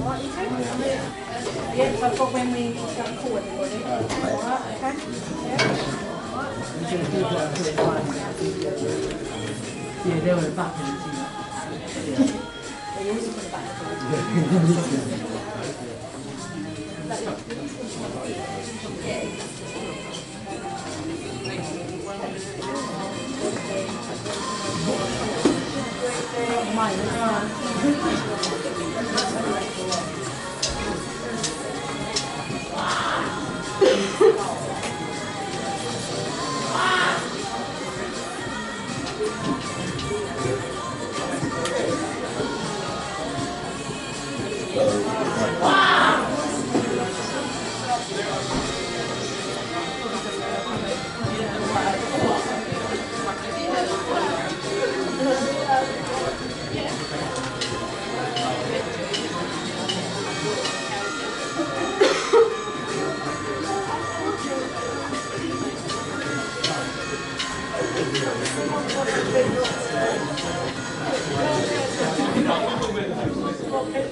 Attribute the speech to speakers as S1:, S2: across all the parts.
S1: Yes, I've when we everybody. Okay?
S2: Yeah, they were back in the team.
S1: Yeah, you always uh,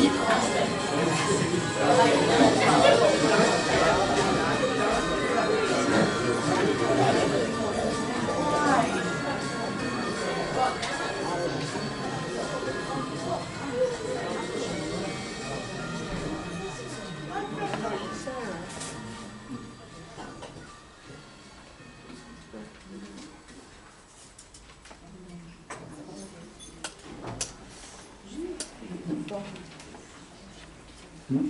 S1: It's
S3: 何? A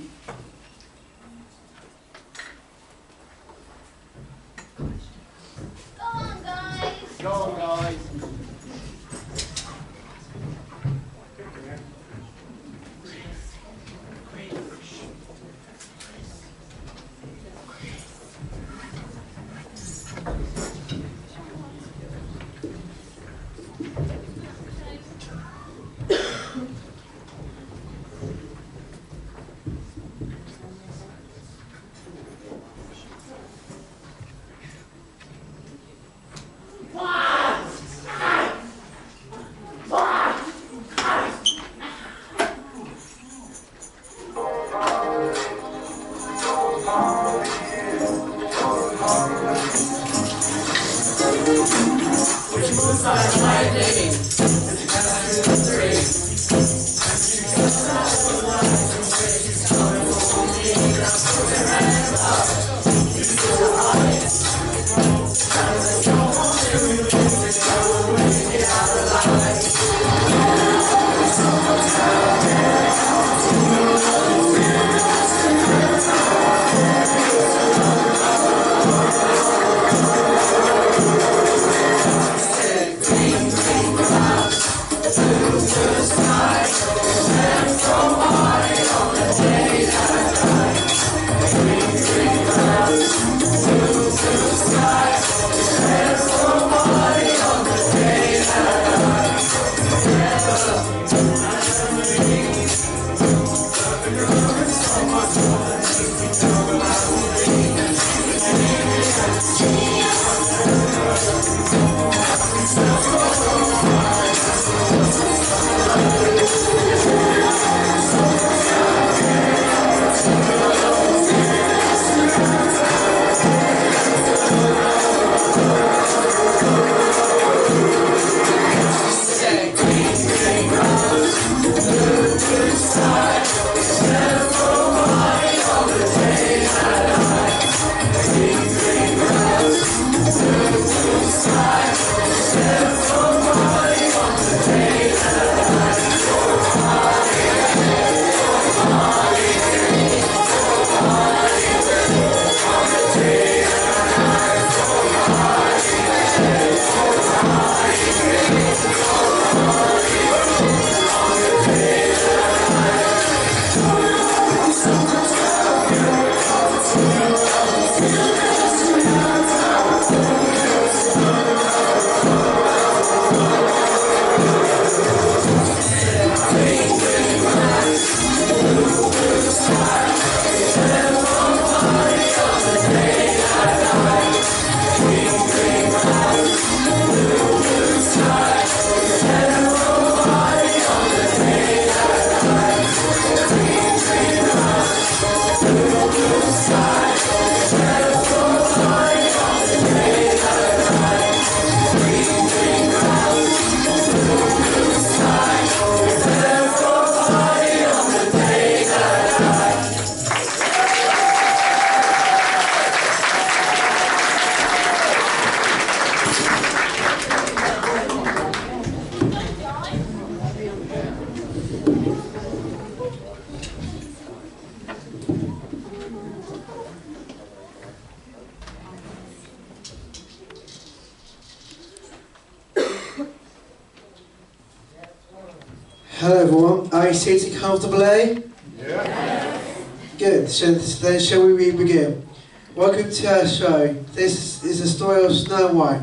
S3: then shall we begin? Welcome to our show. This is the story of Snow White.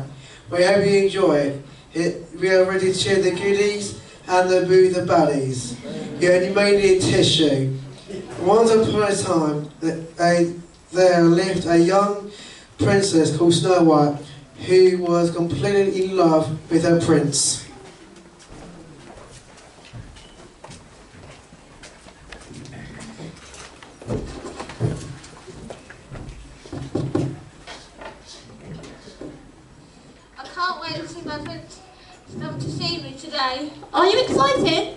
S3: We hope you enjoy it. we are ready to share the goodies and the boo the baddies. You only may need tissue. Once upon a time, there lived a young princess called Snow White who was completely in love with her prince.
S4: I can't wait to see me today.
S5: Are you excited?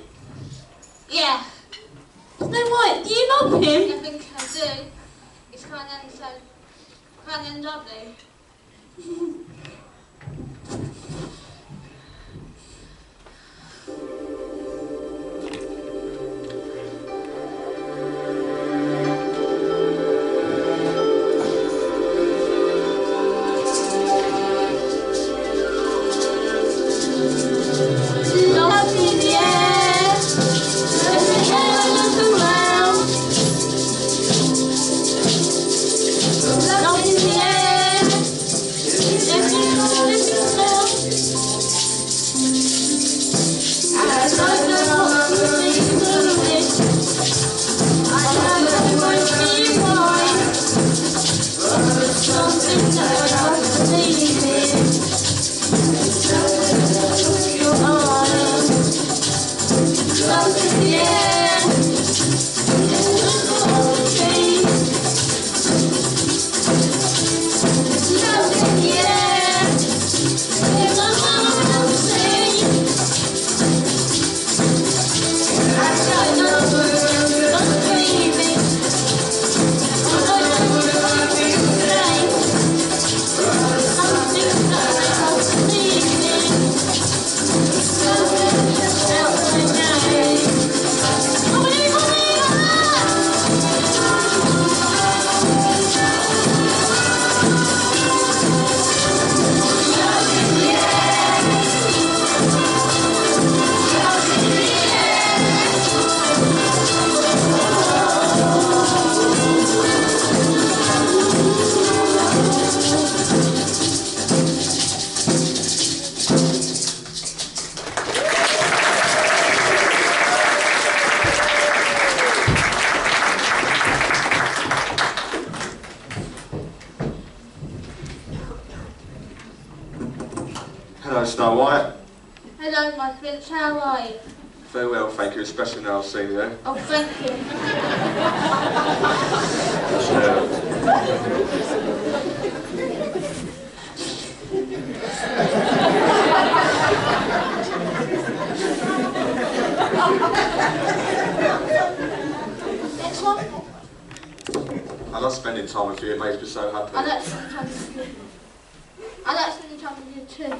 S5: Snow White.
S6: Hello,
S4: my prince. How are you?
S6: Very well, thank you, especially now I've seen you.
S4: Oh, thank you. Next one.
S6: I love spending time with you, it makes me so happy.
S4: I like spending time with you. I like spending time with you too.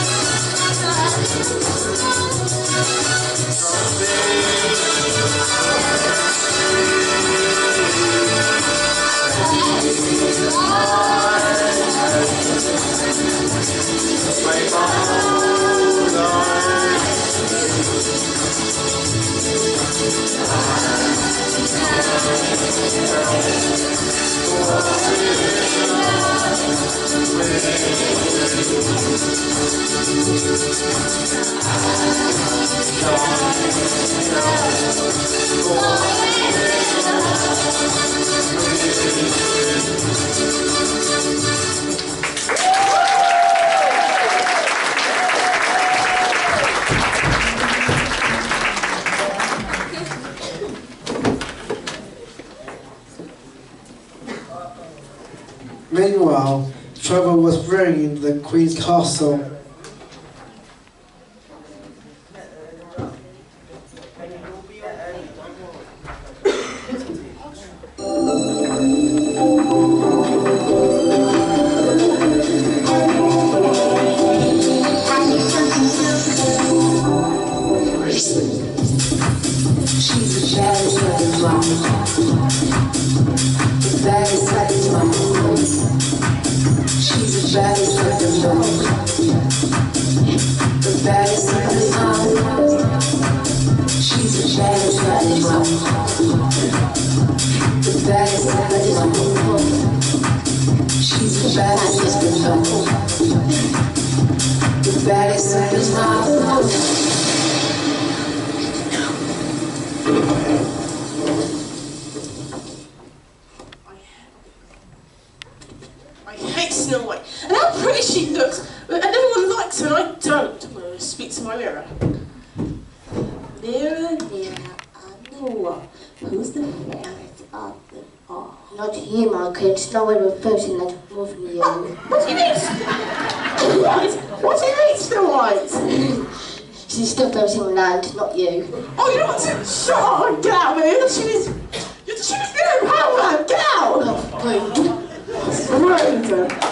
S4: it
S5: up and off.
S7: Not you, my kids. No one will person that above you.
S5: What's in it? What's in it, Snow White?
S7: She's still voting land, not you.
S5: Oh, you know what's in Shut up, get out of here. She was... She was being a power, get out!
S4: Oh, please. That's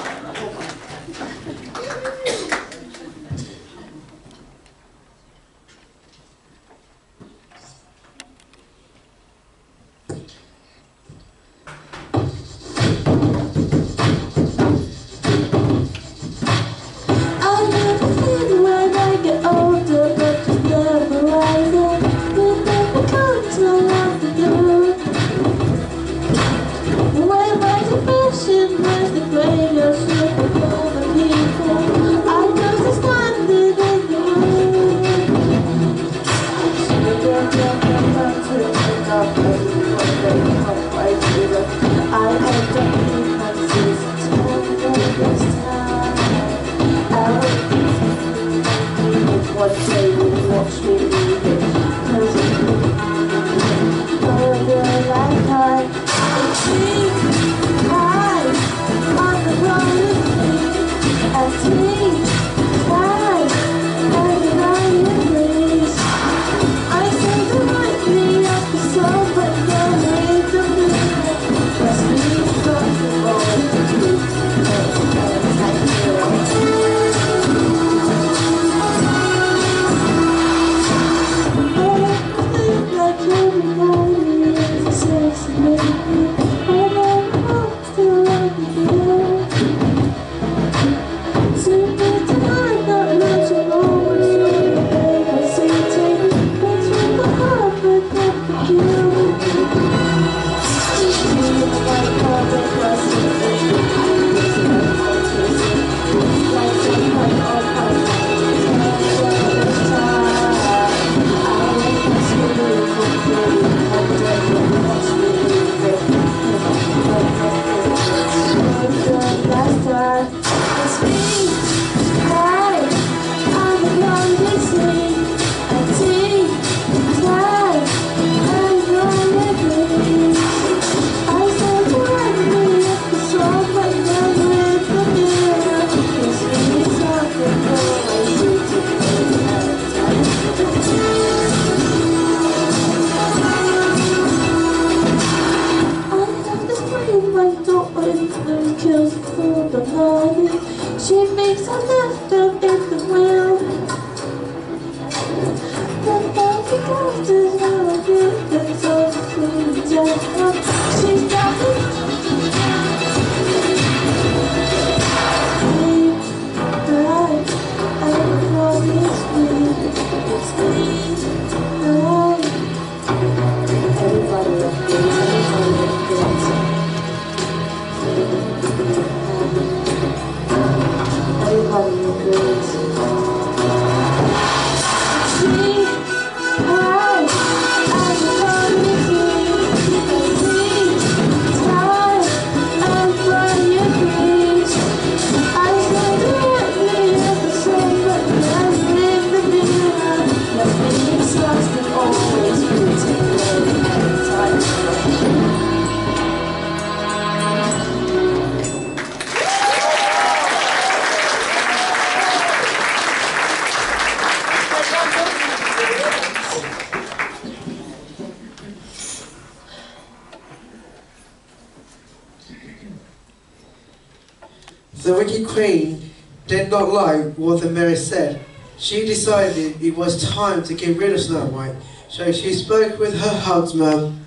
S4: mirror
S3: said. She decided it was time to get rid of Snow White, so she spoke with her huntsman.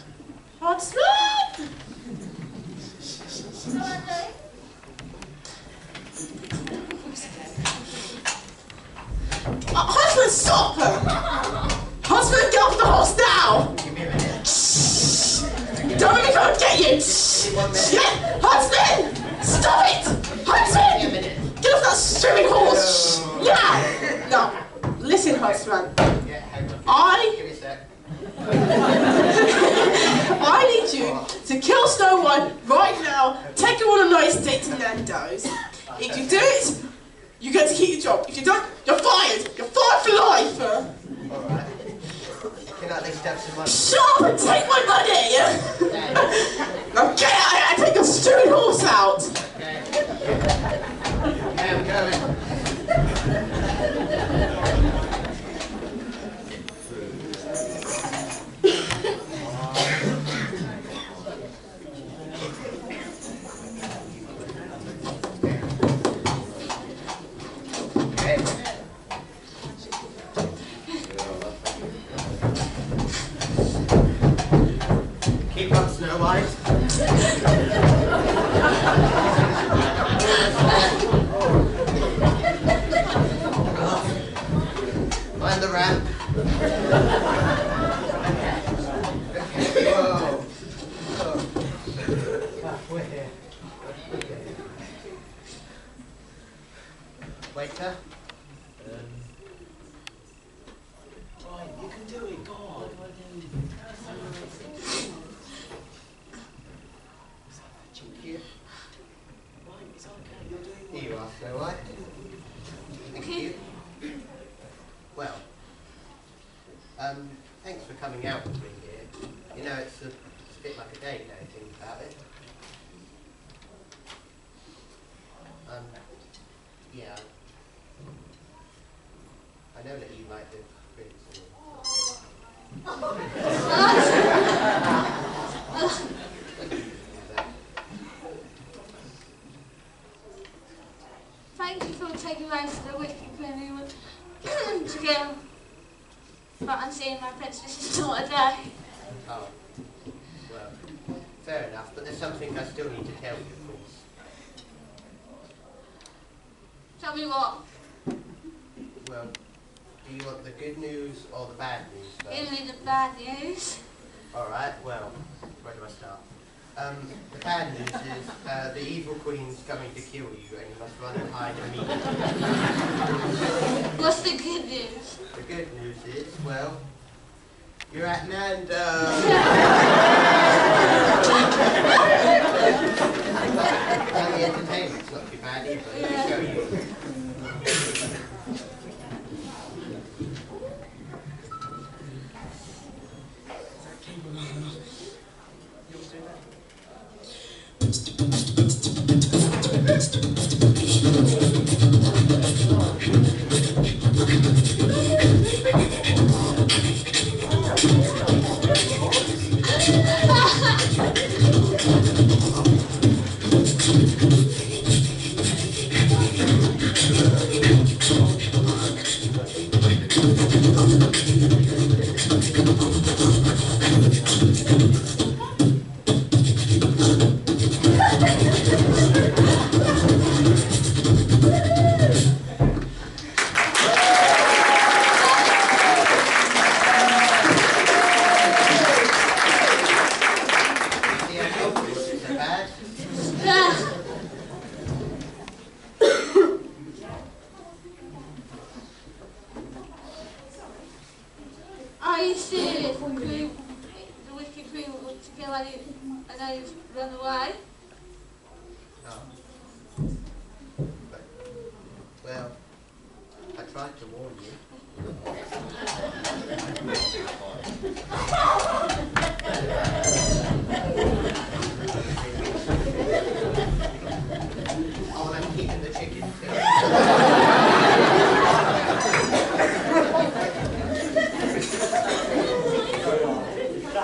S8: Huntsman! Uh, husband, stop her! Husband, get off the horse now! Don't let me come and get you! Yeah, husband! Stop it! Husband! Get off that stupid horse! Yeah! No, listen, husband. I I need you to kill Snow White right now. Take her on a nice date to Nando's. If you do it, you get to keep your job. If you don't, you're fired. You're fired for life.
S9: Alright. Can I at least have some money?
S8: Shut up and take my money. now get out of here and take your stupid horse out.
S9: Okay, I'm Snow White. Mind the ramp. Whoa. Whoa. We're here. Waiter. Right, you can do it, go on. Thank you. Right, it's okay, you're doing Here you are, Snow White. Thank you. Well, um, thanks for coming out with me here. You know, it's a, it's a bit like a date now, you think about it. Um, yeah. I know that you like the prince and
S1: Thank you for taking life to the wicked queen to go. But I'm seeing my princess is not a day.
S9: Oh, well, fair enough, but there's something I still need to tell you, of course.
S1: Tell me what?
S9: Well, do you want the good news or the bad news
S1: Give me the bad news.
S9: Alright, well, where do I start? Um, the bad news is uh, the evil queen's coming to kill you and you must run and hide immediately.
S1: What's the good news?
S9: The good news is, well, you're at Nando. and the entertainment's not too bad either. Let me show you.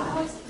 S4: house.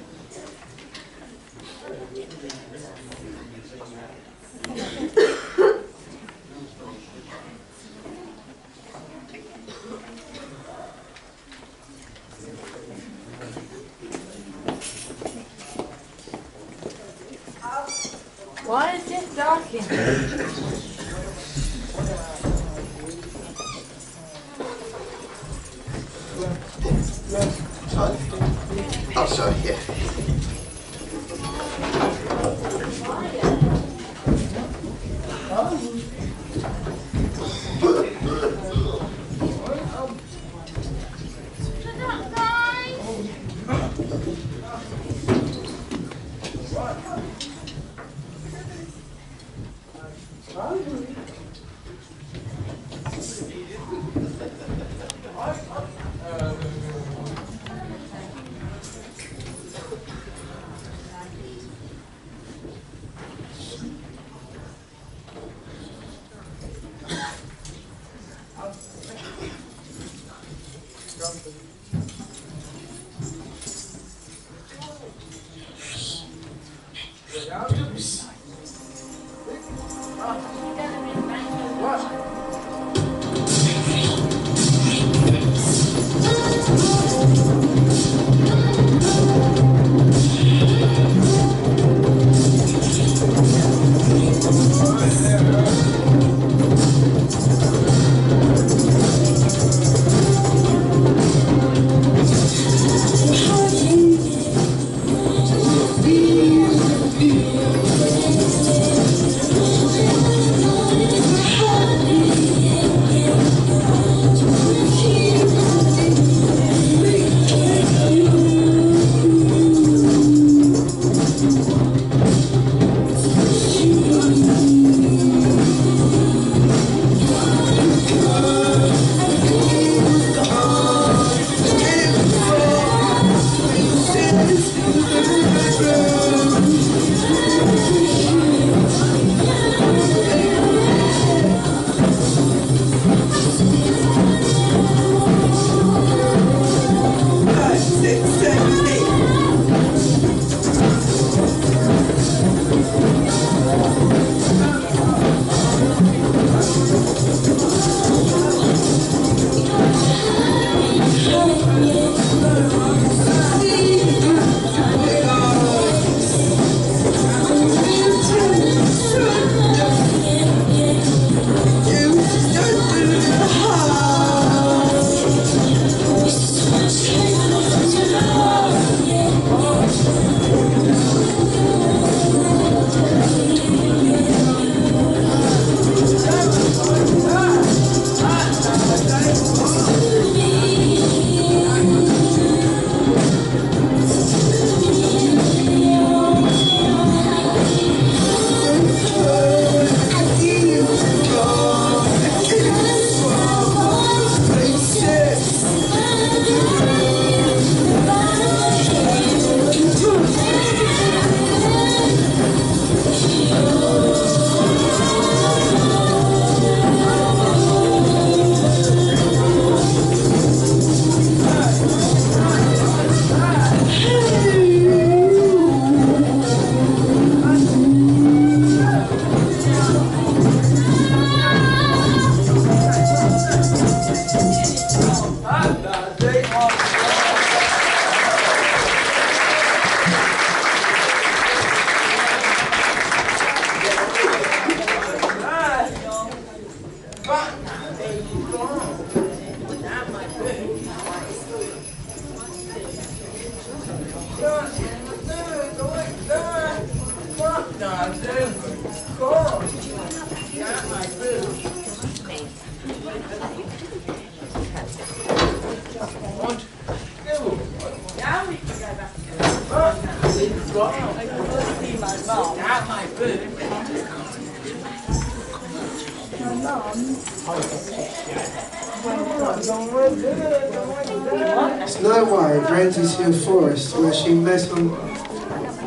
S3: Snow White ran into a forest where she met some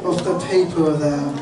S3: of the people there.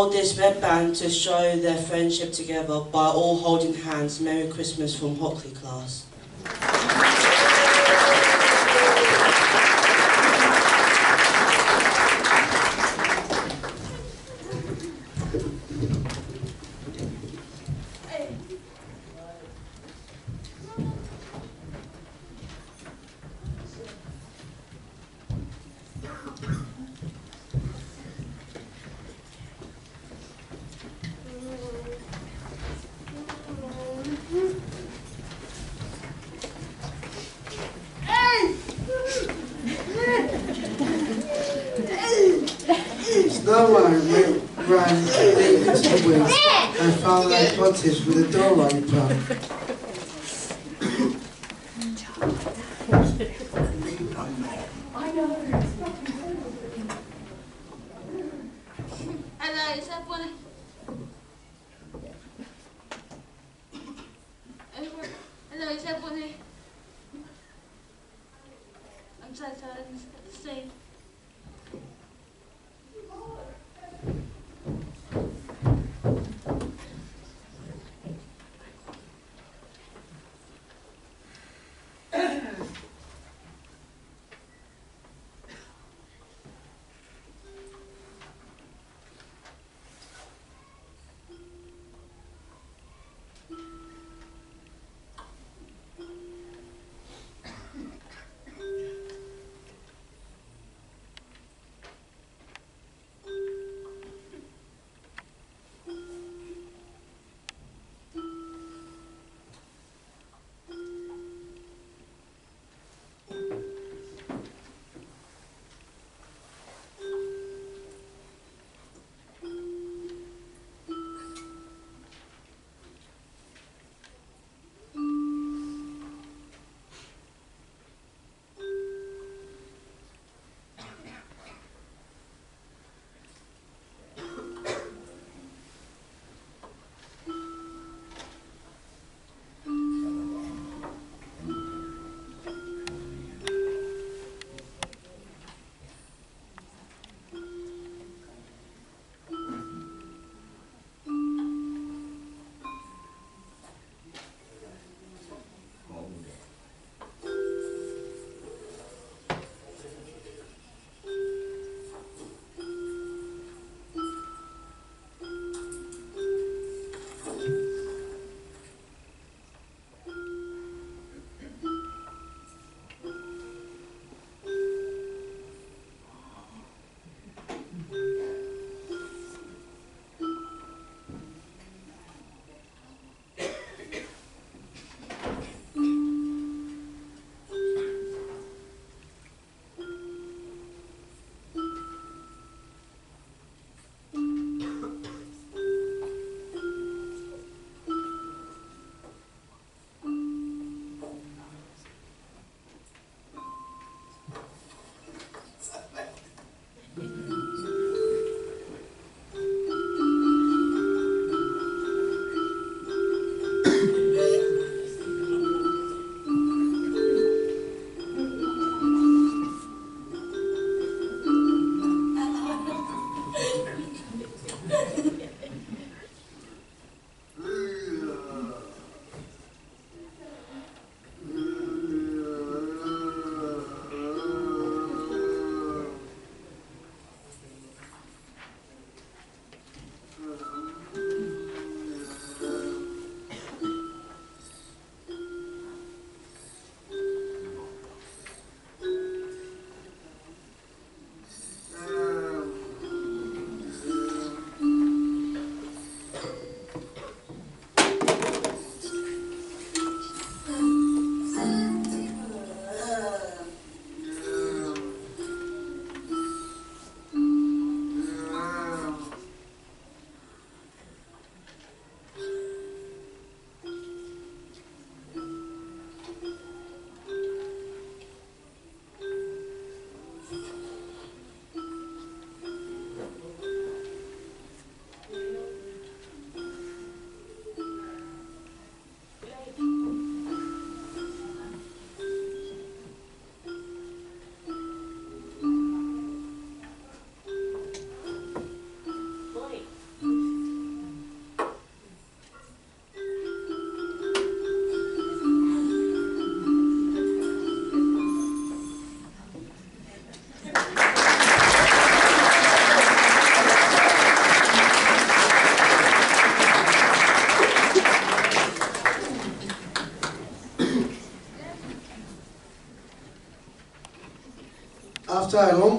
S10: Hold this red band to show their friendship together by all holding hands. Merry Christmas from Hockley class.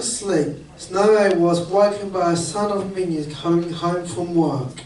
S3: Sleep, Snow was woken by a son of minions coming home from work.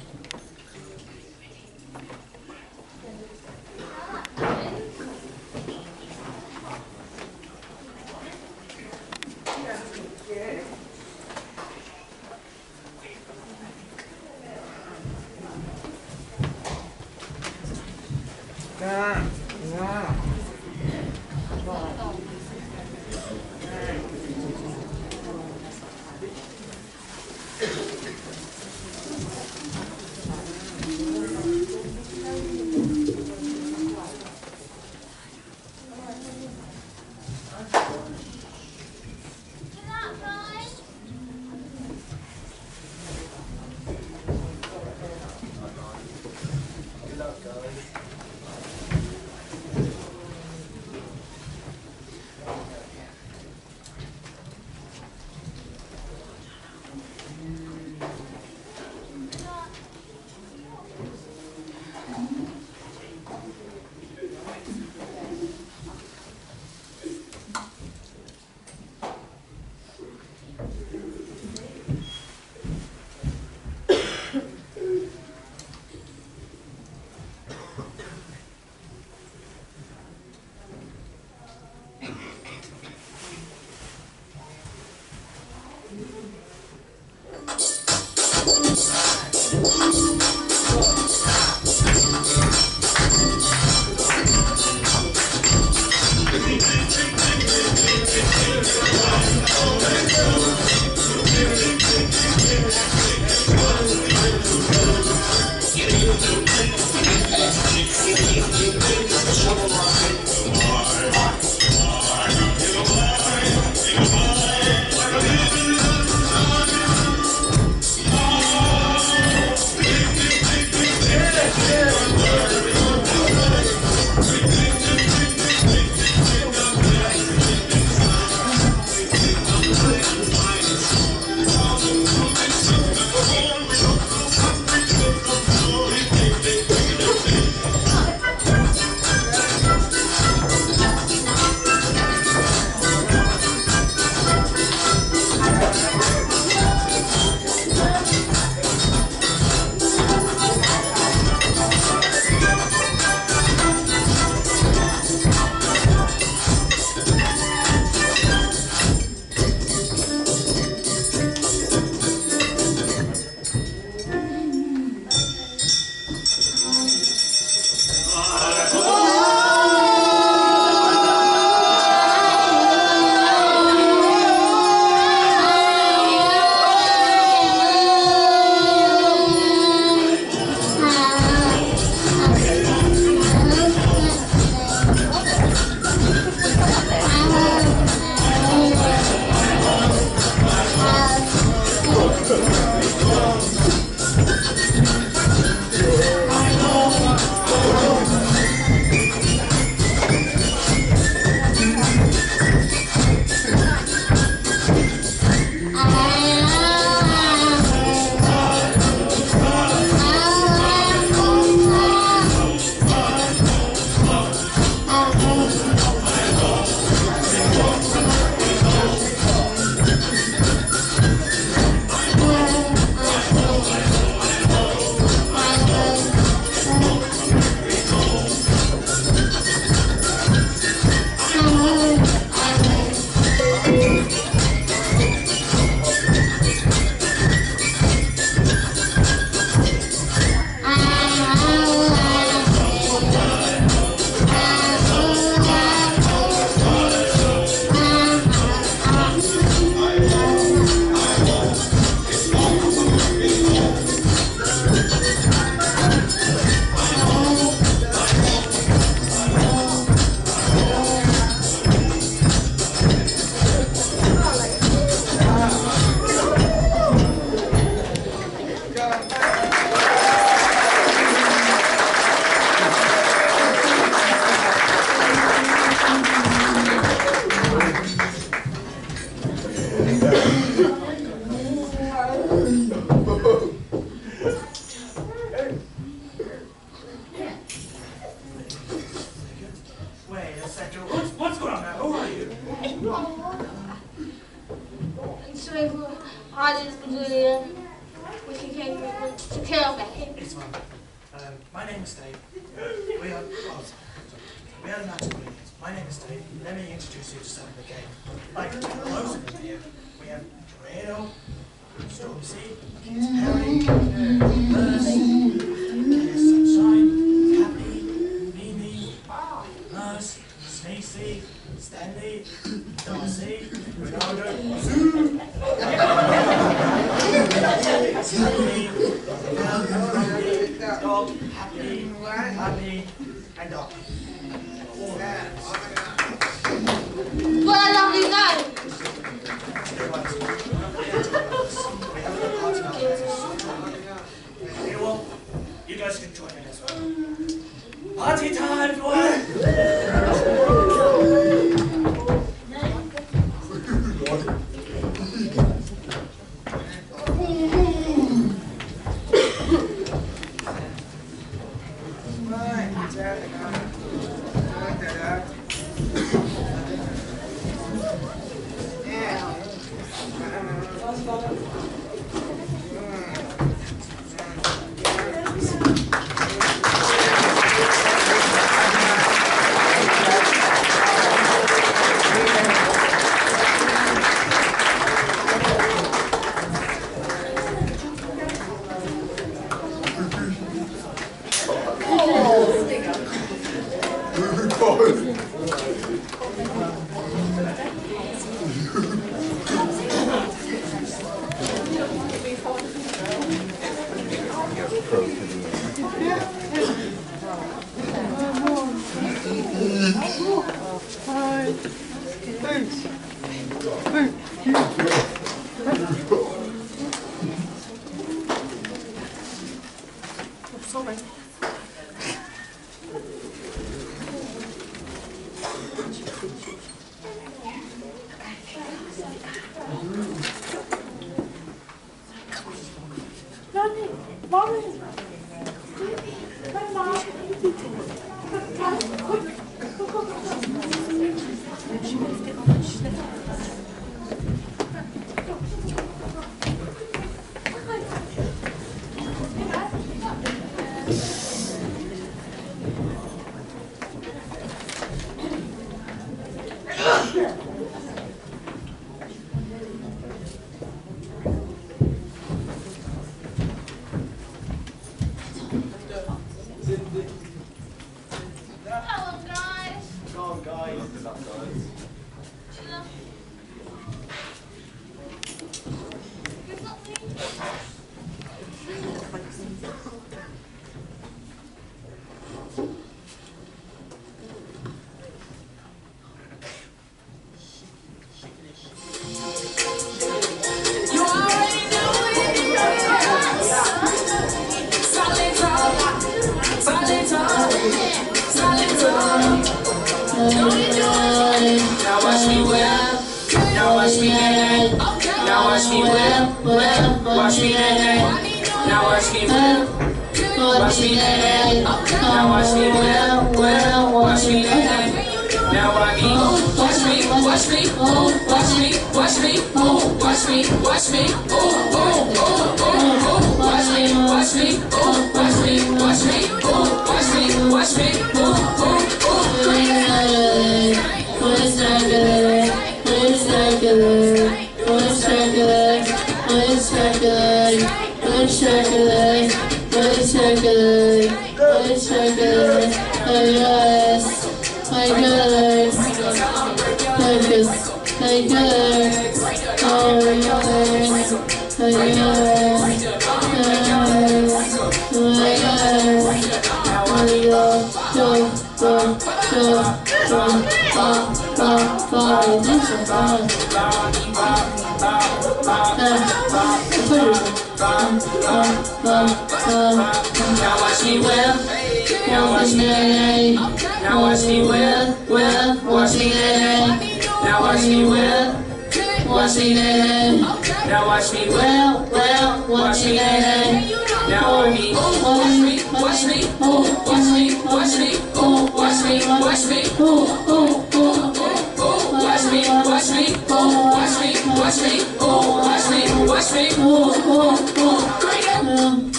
S1: Watch me,
S11: oh, watch me, watch me, oh, oh, oh. Great. Um,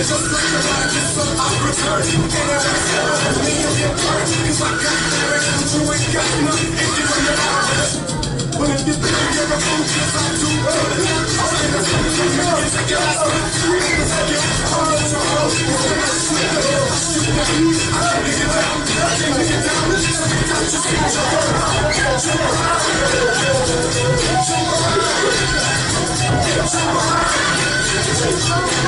S11: And just like the light is up, I return And I was never for
S1: me, you'll get burned
S11: Cause I got lyrics, but you. ain't got nothing if you in
S4: the heart when it gets big, you're a fool, yes I do.
S12: I'm in the same thing, you can take your ass with you. In a second, I'm not your host. You're in the street, girl. You can be, I can't make it down. I can't make it down. This is
S4: a good
S13: time, just get your girl out. Jump around. Jump around. Jump around.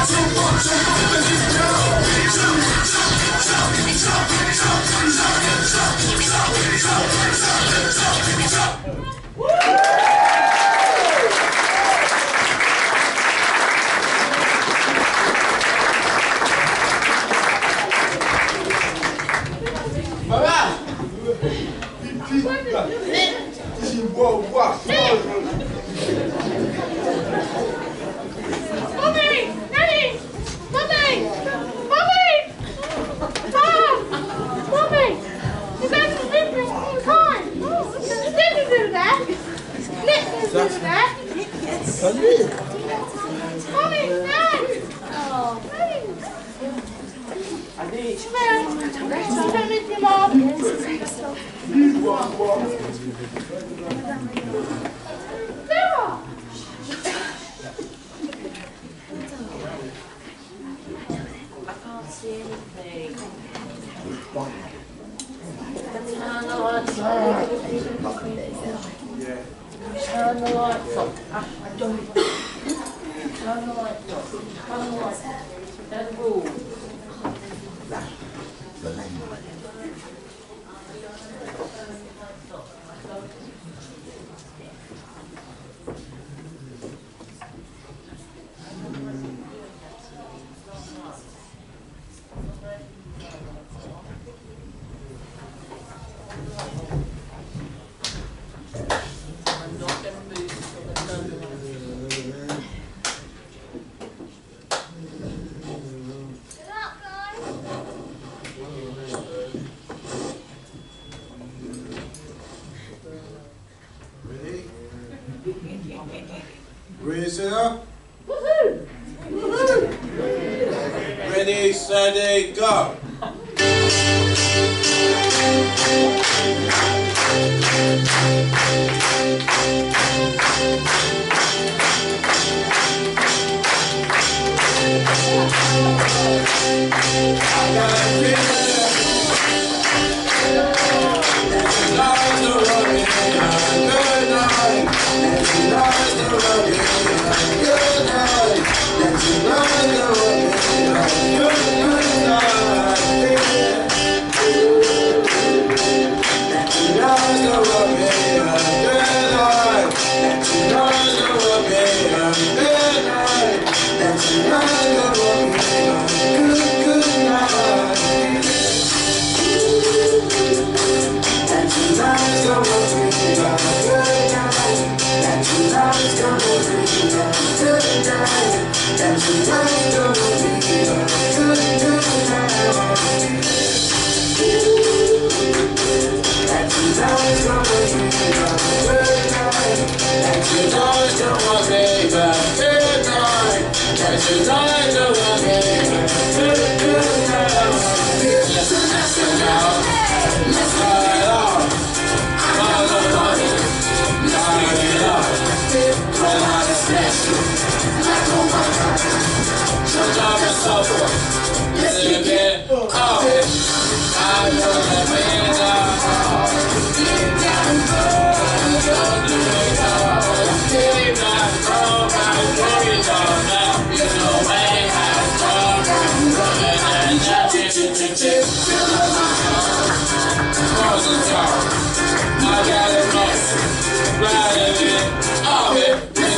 S13: Jump up, jump up, and get down. Jump, jump.
S1: Mommy! With your mom. Sarah!
S4: I can't see anything. Turn the lights off. Turn the lights off. Ah, I don't. Turn the lights off. Turn the lights off. The rules.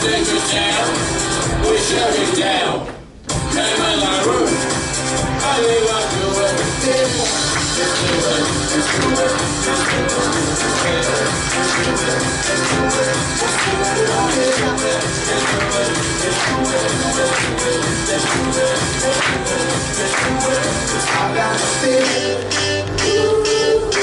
S12: Down. We shut it down. Roof. I leave up to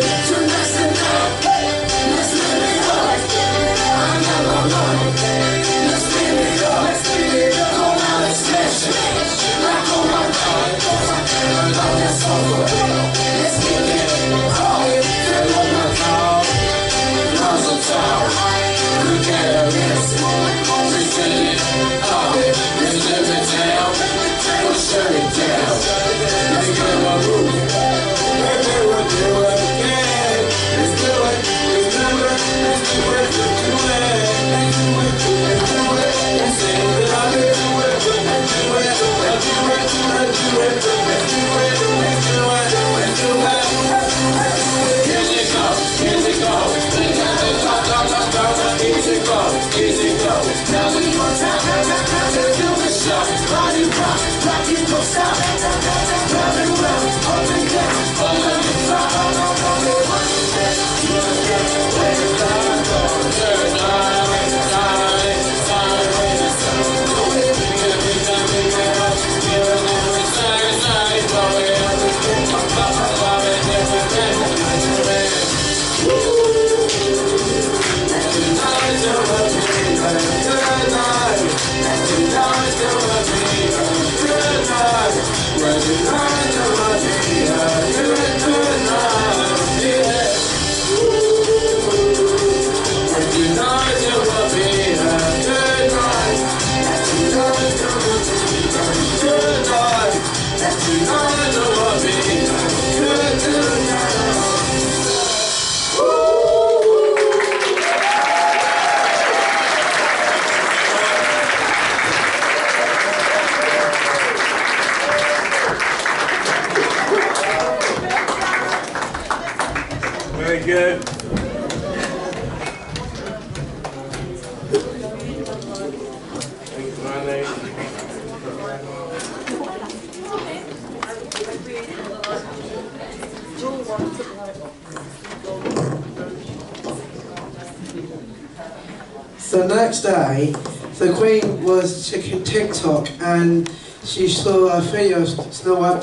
S4: Tonight's the
S3: Queen was checking TikTok and she saw a video of Snow White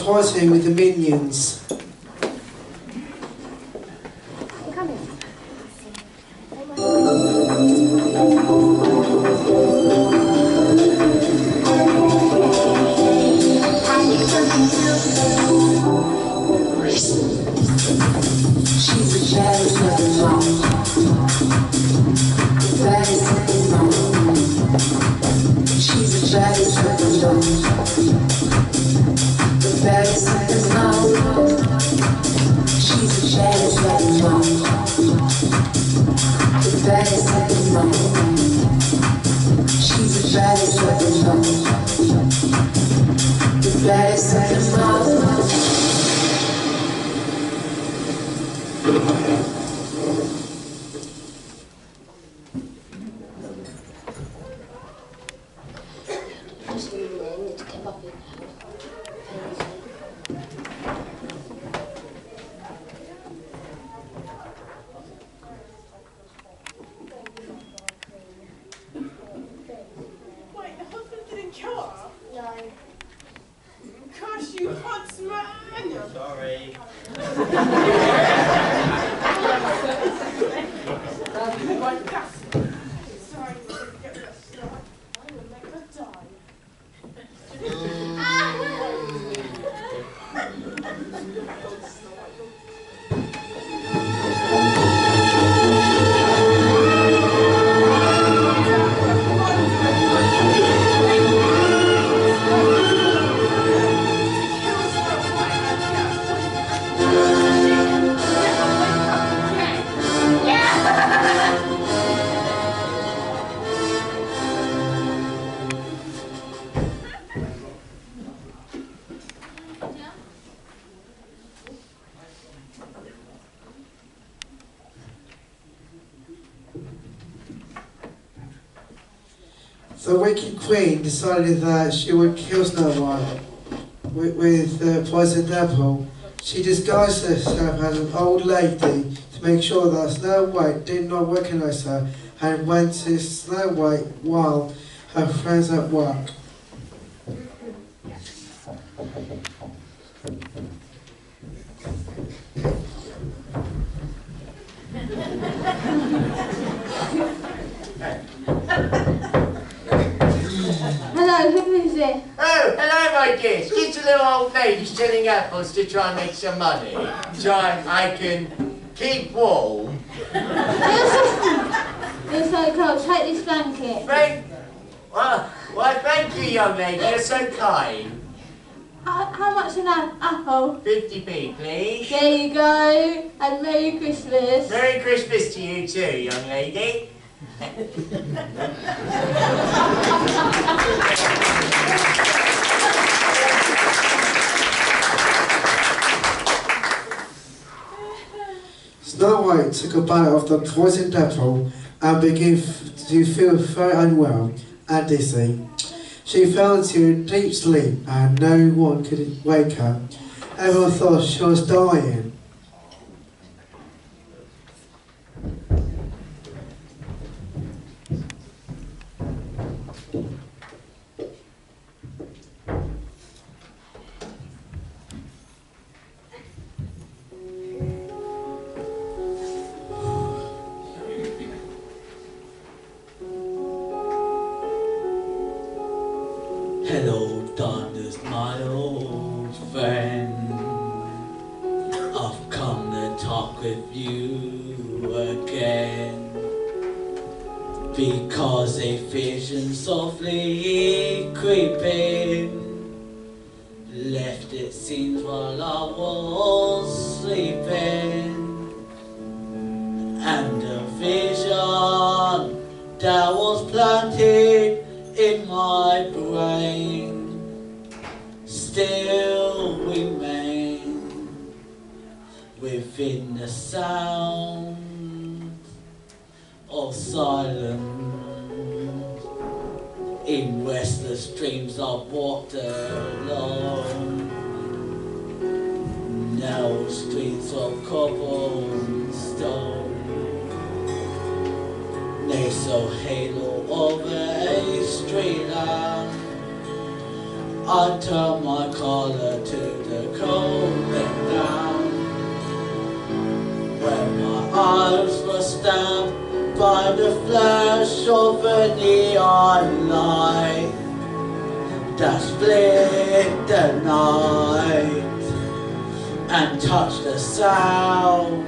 S3: with the minions.
S4: Jealous
S3: decided that she would kill Snow White with, with poisoned apple. She disguised herself as an old lady to make sure that Snow White did not recognize her and went to Snow White while her friends at work.
S1: Hello, who is it?
S14: Oh, hello, my dear. Just a little old lady selling apples to try and make some money. So I, I can keep warm.
S1: You're so cold. Take this blanket.
S14: Thank, well, why, thank you, young lady. You're so kind.
S1: How, how much an apple?
S14: 50p, please.
S1: There you go. And Merry Christmas.
S14: Merry Christmas to you too, young lady.
S3: Snow White took a bite of the poisoned apple and began to feel very unwell and dizzy. She fell into deep sleep and no one could wake her. Everyone thought she was dying.
S12: Because a vision softly creeping left its scenes while I was sleeping. And a vision that was planted in my brain still remain within the sound of silence. In restless dreams of water alone narrow streets of cobblestone nasal halo over a street lamp. I turn my collar to the cold and down. When my eyes were stabbed by the flash of a neon light that split the night and touched the sound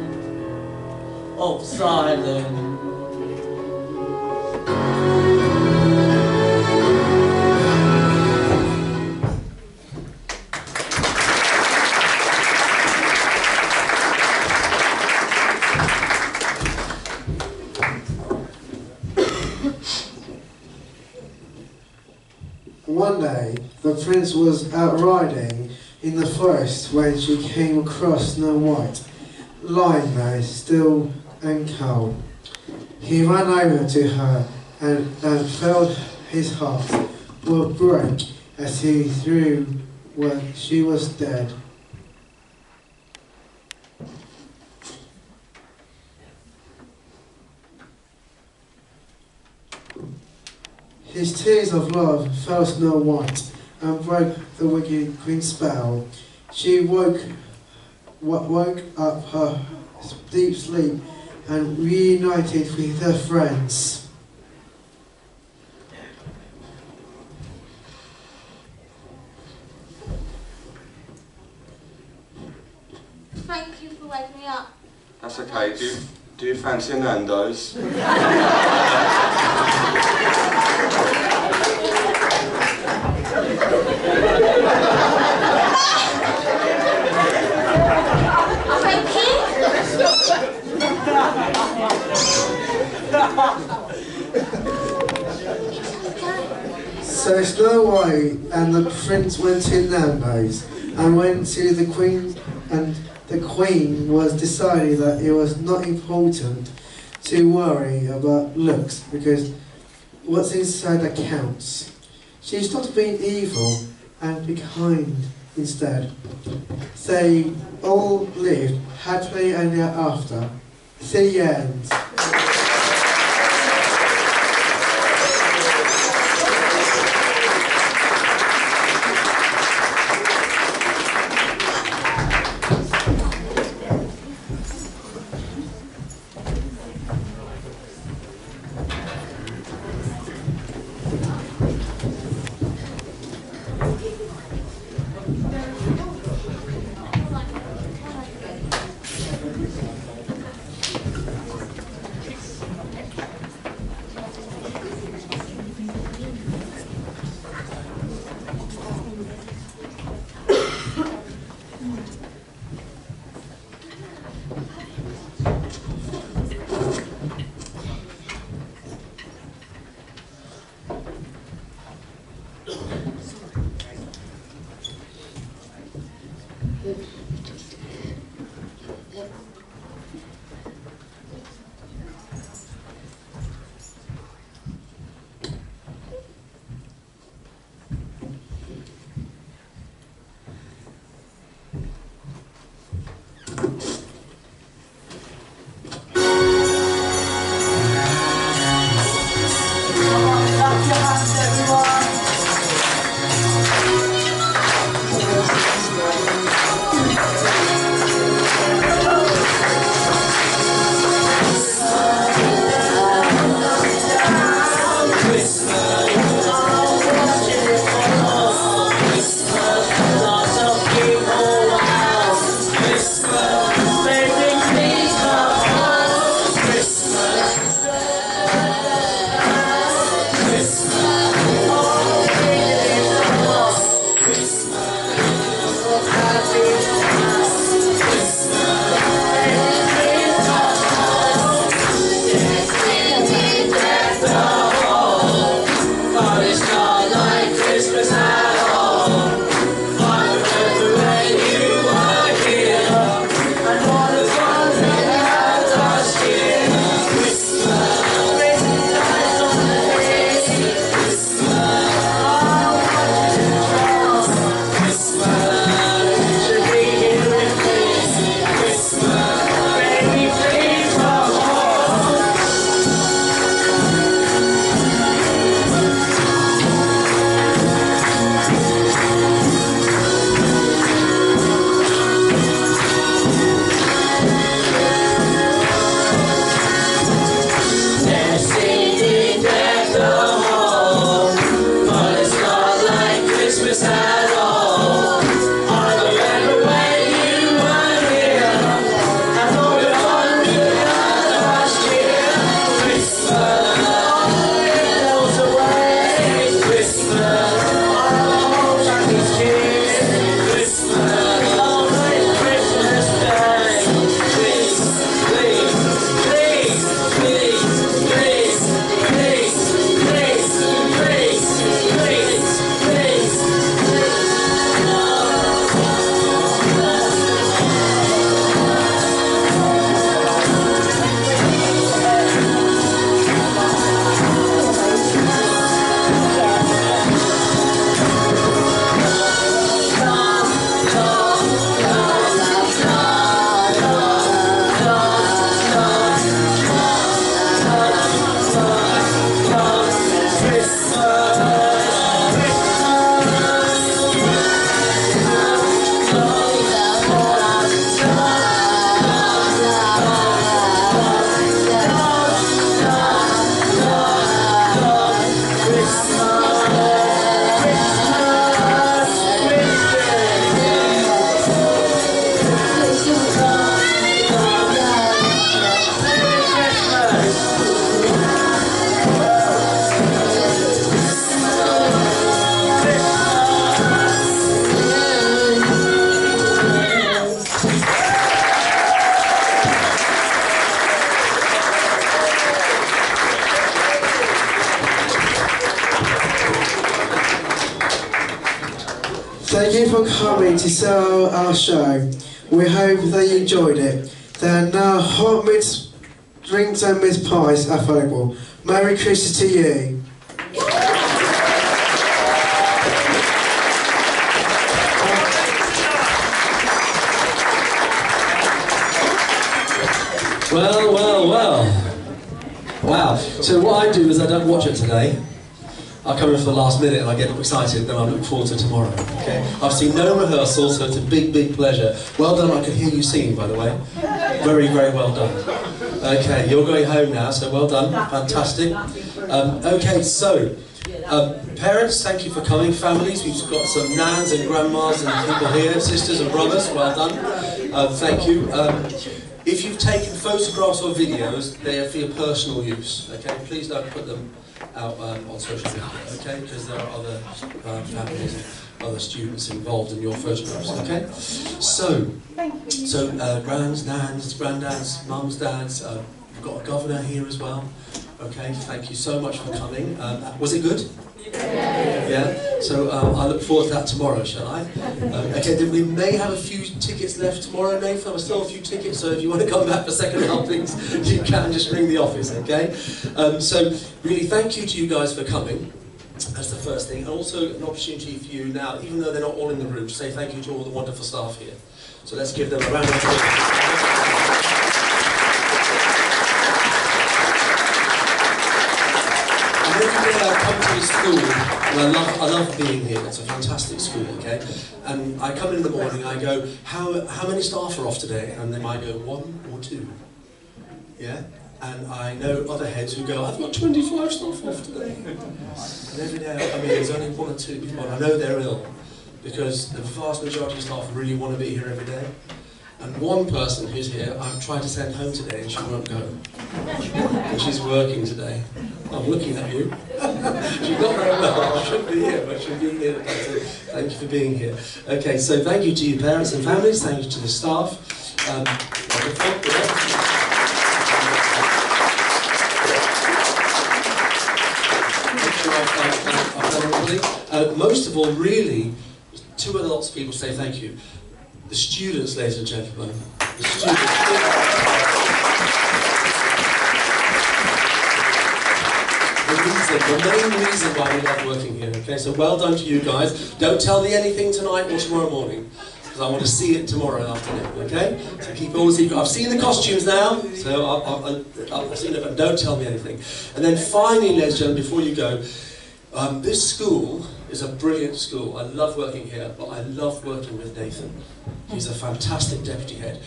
S12: of silence.
S3: Prince was out riding in the forest when she came across Snow White, lying there still and cold. He ran over to her and, and felt his heart will break as he threw when she was dead. His tears of love fell Snow White and broke the wicked queen's spell. She woke, wo- woke up her deep sleep and reunited with her friends.
S1: Thank you for waking me up.
S6: That's okay. Do you, do you fancy a Nando's?
S3: So Snow White and the prince went to Nando's and went to the queen and the queen was deciding that it was not important to worry about looks because
S12: what's inside that counts. She stopped being evil and be kind instead. They all lived happily and ever after. The end. Coming to see our, show. We hope that you enjoyed it. There are now hot mince drinks and mince pies available. Merry Christmas to you.
S15: Well, well, well. Wow. So what I do is I don't watch it today. I come in for the last minute and I get excited, then I look forward to tomorrow. Okay? I've seen no rehearsal, so it's a big, big pleasure. Well done, I can hear you singing, by the way. Very, very well done. Okay, you're going home now, so well done. Fantastic. Um, okay, so, um, parents, thank you for coming. Families, we've got some nans and grandmas and people here, sisters and brothers, well done. Um, thank you. Um, if you've taken photographs or videos, they are for your personal use. Okay, please don't put them out um, on social media. Okay, because there are other um, families, other students involved in your photographs. Okay, so so uh, grands, nans, granddads, mums, dads. Uh, we've got a governor here as well. Okay, thank you so much for coming. Um, was it good? Yeah. So um, I look forward to that tomorrow, shall I? Um, okay. Then we may have a few tickets left tomorrow, Nathan. There's still a few tickets, so if you want to come back for second helpings, you can just ring the office. Okay. Um, so really, thank you to you guys for coming. That's the first thing, and also an opportunity for you now, even though they're not all in the room, to say thank you to all the wonderful staff here. So let's give them a round of applause. And every day I come to the school, and I love, I love being here. It's a fantastic school, okay? And I come in the morning, I go, how, how many staff are off today? And they might go, one or two. Yeah? And I know other heads who go, I've got 25 staff off today. And every day, I mean, there's only one or two people, and I know they're ill. Because the vast majority of staff really want to be here every day. And one person who's here, I've tried to send home today and she won't go. And she's working today. I'm looking at you. she's not very well. She should be here, but she'll be here. thank you for being here. Okay, so thank you to your parents and families. Thank you to the staff. Um. Uh, most of all, really, two other lots of people say thank you. The students, ladies and gentlemen. The students. The reason, the main reason why we love working here. Okay, so well done to you guys. Don't tell me anything tonight or tomorrow morning. Because I want to see it tomorrow afternoon, okay? So keep all secret. I've seen the costumes now, so I've, I've, I've seen it, don't tell me anything. And then finally, ladies and gentlemen, before you go, um, this school is a brilliant school. I love working here, but I love working with Nathan. He's a fantastic deputy head.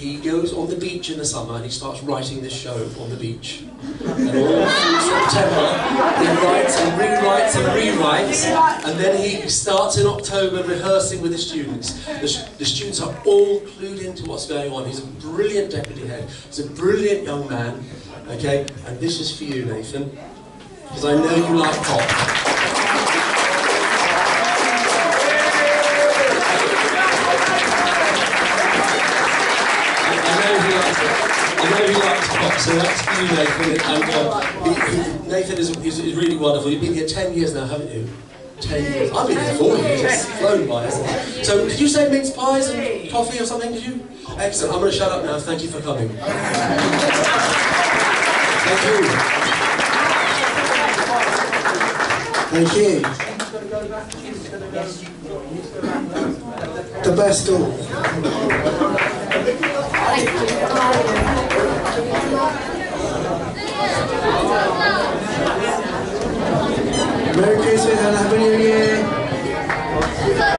S15: He goes on the beach in the summer and he starts writing this show on the beach. And all through September, he writes and rewrites and rewrites, and then he starts in October rehearsing with the students. The, the students are all clued into what's going on. He's a brilliant deputy head. He's a brilliant young man. Okay, and this is for you, Nathan, because I know you like pop. I know he likes likes pop, so that's you, Nathan. And uh, Nathan is, is, is really wonderful. You've been here 10 years now, haven't you? 10 years. I've been here four years. It's flown by, it? So, did you say mince pies and coffee or something? Did you? Excellent. I'm going to shut up now. Thank you for coming. Thank you.
S3: Thank you. The best school. Merry Christmas and Happy New Year.